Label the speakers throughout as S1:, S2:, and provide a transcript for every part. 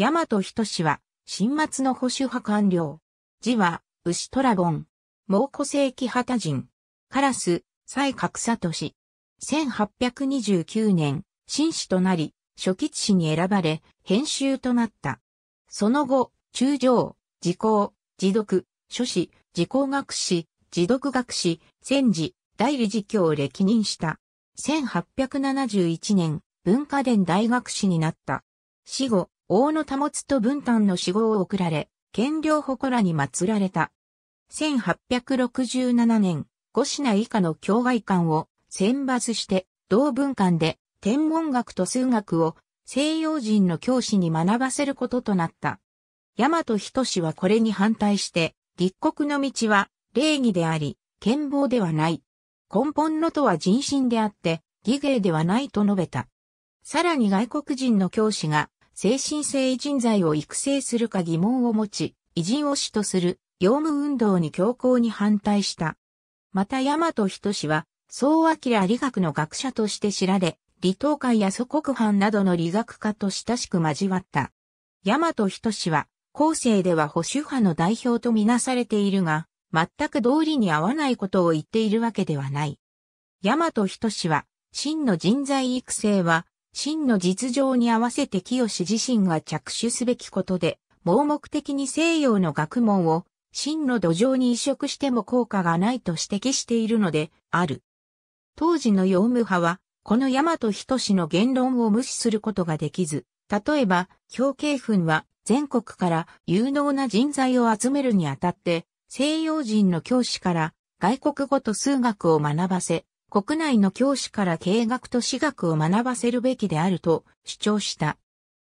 S1: 大和仁志は、新末の保守派官僚。字は、牛トラボン。蒙古世紀旗人。カラス、西角里氏。1829年、新氏となり、初吉氏に選ばれ、編集となった。その後、中将、時効、自読、書士、時効学士、自読学士、戦時、代理事教を歴任した。1871年、文化伝大学士になった。死後、王の保つと文丹の死後を送られ、権領祠に祀られた。1867年、五品以下の教外館を選抜して、同文館で天文学と数学を西洋人の教師に学ばせることとなった。大和仁氏はこれに反対して、立国の道は礼儀であり、剣謀ではない。根本のとは人心であって、義芸ではないと述べた。さらに外国人の教師が精神性人材を育成するか疑問を持ち、偉人を主とする用務運動に強硬に反対した。また大和仁氏は、総明理学の学者として知られ、李東海や祖国藩などの理学家と親しく交わった。大和仁氏は、後世では保守派の代表とみなされているが、全く道理に合わないことを言っているわけではない。大和仁氏は、真の人材育成は、真の実情に合わせて清自身が着手すべきことで、盲目的に西洋の学問を真の土壌に移植しても効果がないと指摘しているのである。当時の洋務派は、この大和仁氏の言論を無視することができず、例えば、表敬墳は全国から有能な人材を集めるにあたって、西洋人の教師から外国語と数学を学ばせ、国内の教師から経営学と私学を学ばせるべきであると主張した。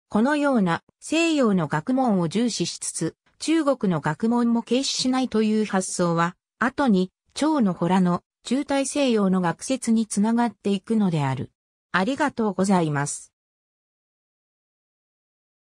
S1: このような西洋の学問を重視しつつ、中国の学問も軽視しないという発想は、後に、蝶の洞の中大西洋の学説につながっていくのである。ありがとうございます。